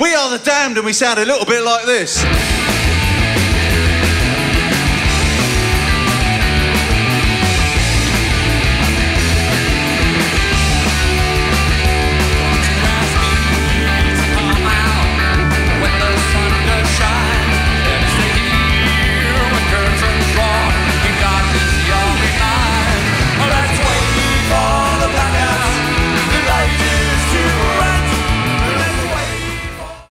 We are the damned and we sound a little bit like this.